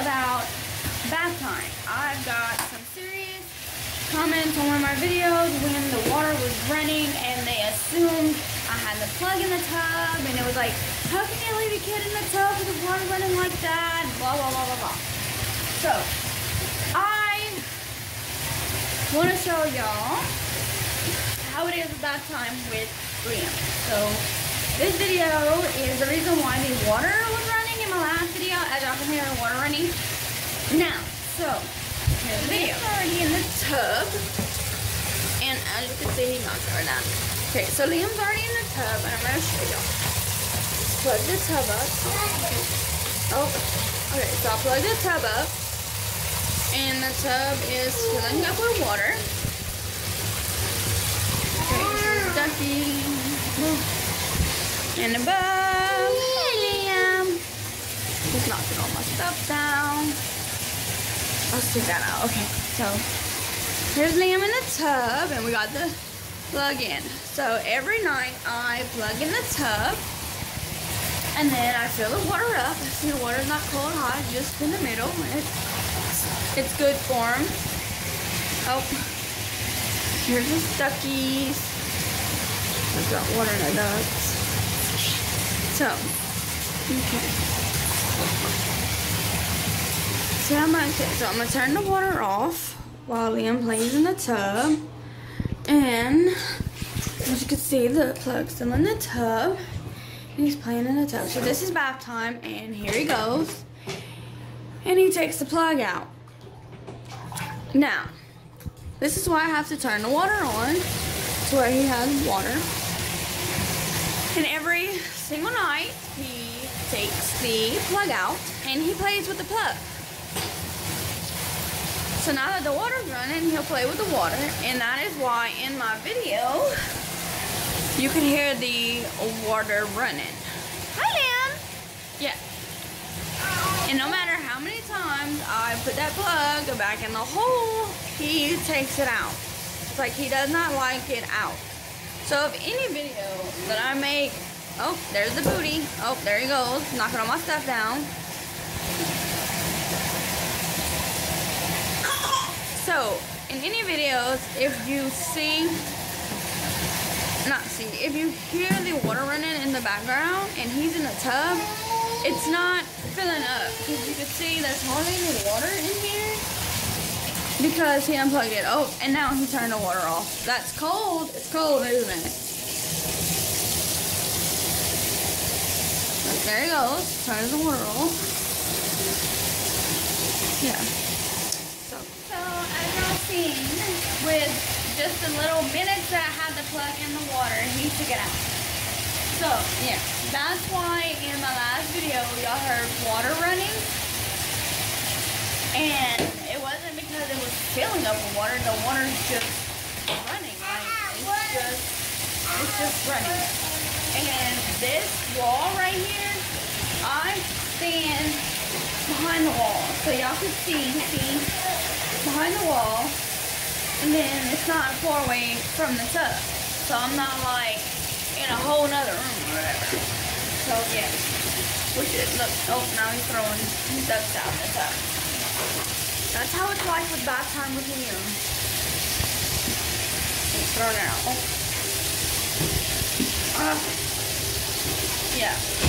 about bath time. I've got some serious comments on one of my videos when the water was running and they assumed I had the plug in the tub and it was like, how can you leave a kid in the tub with the water running like that? Blah, blah, blah, blah, blah. So, I want to show y'all how it is at that time with Liam. So, this video is the reason why the water was running in my last video, as y'all can hear water running. Now, so, Here's the video. already in the tub. And as you can see, he knocks it now. Okay, so Liam's already in the tub, and I'm going to show y'all. Plug the tub up. Oh, okay, so I'll plug the tub up. And the tub is filling up with water. Okay, Ducky. And above. Liam. Just knocking all my stuff down. Let's take that out. Okay, so here's Liam in the tub, and we got the plug in. So every night I plug in the tub, and then I fill the water up. See, the water's not cold hot, just in the middle. It's, it's good for them. Oh, here's the duckies. I've got water in the ducks. So, okay. So I'm gonna so I'm gonna turn the water off while Liam plays in the tub. And as you can see, the plug's still in the tub. He's playing in the tub. So this is bath time, and here he goes. And he takes the plug out. Now, this is why I have to turn the water on to where he has water. And every single night, takes the plug out and he plays with the plug. So now that the water's running, he'll play with the water. And that is why in my video, you can hear the water running. Hi, Liam. Yeah. And no matter how many times I put that plug back in the hole, he takes it out. It's like he does not like it out. So if any video that I make, oh, there's the booty. Oh, there he goes, knocking all my stuff down. So, in any videos, if you see, not see, if you hear the water running in the background and he's in the tub, it's not filling up. Because you can see there's hardly any water in here because he unplugged it. Oh, and now he turned the water off. That's cold. It's cold, isn't it? There he goes. The water off. Yeah seen with just the little minutes that I had the plug in the water, he took it out. So, yeah, that's why in my last video, y'all heard water running. And it wasn't because it was filling up with water, the water's just running. Like, it's just, it's just running. And this wall right here, I stand behind the wall. So y'all can see, see, behind the wall, and then it's not far away from the tub. So I'm not like in a whole nother room or whatever. So yeah. Which is, look, oh, now he's throwing ducks out the tub. That's how it's like with bath time with him. He's throwing it out. Oh. Uh, yeah.